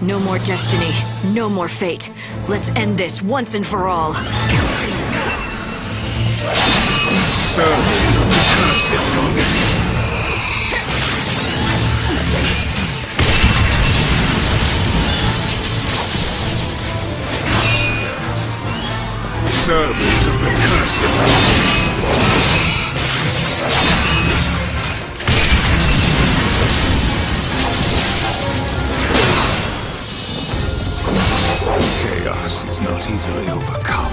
No more destiny, no more fate. Let's end this once and for all. Servants of the cursed Chaos is not easily overcome.